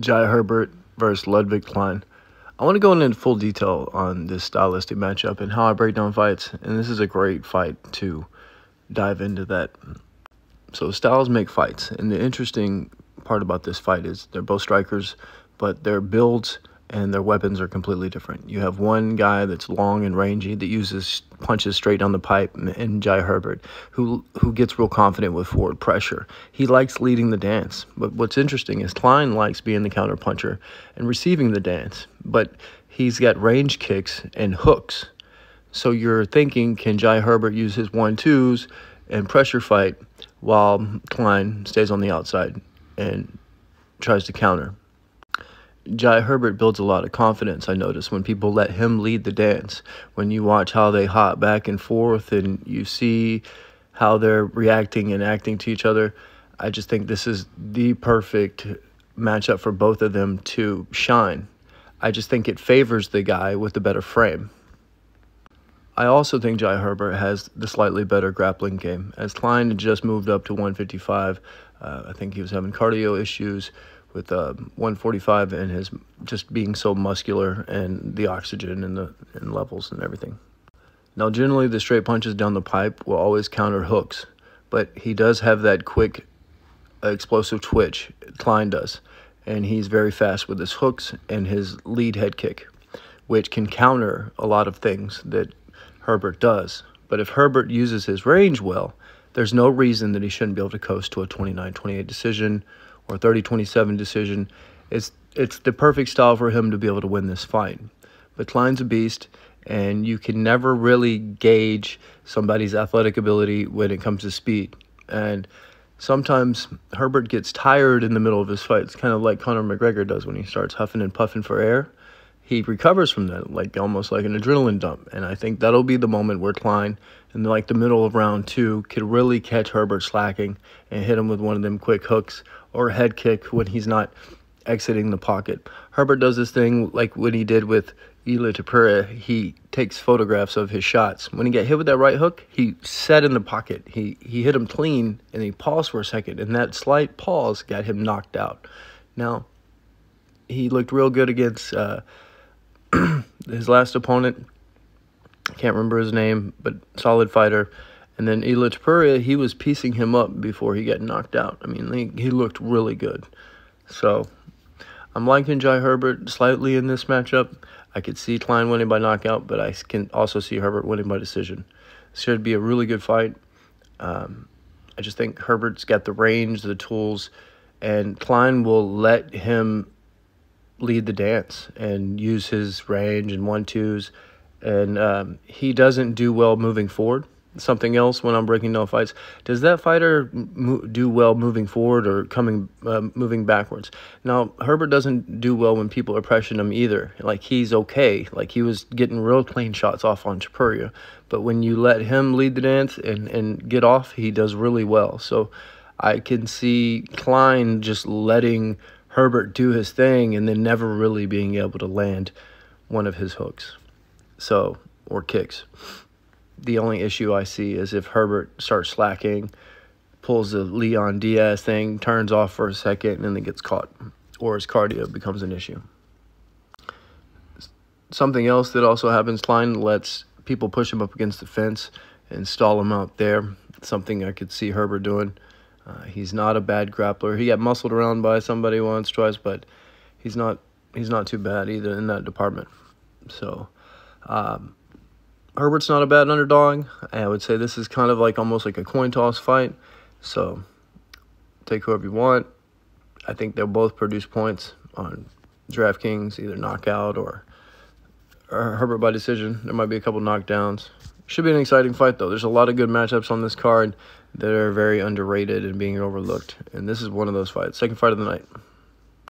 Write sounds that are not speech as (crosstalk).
Jai Herbert versus Ludwig Klein. I want to go into full detail on this stylistic matchup and how I break down fights, and this is a great fight to dive into that. So styles make fights, and the interesting part about this fight is they're both strikers, but their builds and their weapons are completely different. You have one guy that's long and rangy that uses punches straight down the pipe, and Jai Herbert, who who gets real confident with forward pressure. He likes leading the dance. But what's interesting is Klein likes being the counter puncher and receiving the dance. But he's got range kicks and hooks. So you're thinking, can Jai Herbert use his one twos and pressure fight while Klein stays on the outside and tries to counter? Jai Herbert builds a lot of confidence, I notice, when people let him lead the dance. When you watch how they hop back and forth and you see how they're reacting and acting to each other, I just think this is the perfect matchup for both of them to shine. I just think it favors the guy with the better frame. I also think Jai Herbert has the slightly better grappling game. As Klein just moved up to 155, uh, I think he was having cardio issues with uh, 145 and his just being so muscular and the oxygen and the and levels and everything. Now, generally, the straight punches down the pipe will always counter hooks, but he does have that quick, uh, explosive twitch. Klein does, and he's very fast with his hooks and his lead head kick, which can counter a lot of things that Herbert does. But if Herbert uses his range well, there's no reason that he shouldn't be able to coast to a 29-28 decision or 30-27 decision. It's it's the perfect style for him to be able to win this fight. But Klein's a beast, and you can never really gauge somebody's athletic ability when it comes to speed. And sometimes Herbert gets tired in the middle of his fight. It's kind of like Conor McGregor does when he starts huffing and puffing for air. He recovers from that, like almost like an adrenaline dump. And I think that'll be the moment where Klein, in like the middle of round two, could really catch Herbert slacking and hit him with one of them quick hooks or head kick when he's not exiting the pocket. Herbert does this thing like what he did with Ilia Topuria. He takes photographs of his shots. When he got hit with that right hook, he set in the pocket. He he hit him clean and he paused for a second, and that slight pause got him knocked out. Now, he looked real good against uh, (clears throat) his last opponent. I can't remember his name, but solid fighter. And then Ilia Topuria, he was piecing him up before he got knocked out. I mean, he, he looked really good. So I'm liking Jai Herbert slightly in this matchup. I could see Klein winning by knockout, but I can also see Herbert winning by decision. This should be a really good fight. Um, I just think Herbert's got the range, the tools, and Klein will let him lead the dance and use his range and one twos. And um, he doesn't do well moving forward something else when I'm breaking down fights. Does that fighter do well moving forward or coming uh, moving backwards? Now Herbert doesn't do well when people are pressuring him either. Like he's okay. Like he was getting real clean shots off on Topuria, but when you let him lead the dance and and get off, he does really well. So I can see Klein just letting Herbert do his thing and then never really being able to land one of his hooks. So or kicks the only issue I see is if Herbert starts slacking, pulls the Leon Diaz thing, turns off for a second, and then gets caught, or his cardio becomes an issue. Something else that also happens, Klein lets people push him up against the fence and stall him out there. Something I could see Herbert doing. Uh, he's not a bad grappler. He got muscled around by somebody once, twice, but he's not he's not too bad either in that department. So. Um, Herbert's not a bad underdog. I would say this is kind of like almost like a coin toss fight. So take whoever you want. I think they'll both produce points on DraftKings, either knockout or, or Herbert by decision. There might be a couple knockdowns. Should be an exciting fight, though. There's a lot of good matchups on this card that are very underrated and being overlooked. And this is one of those fights. Second fight of the night.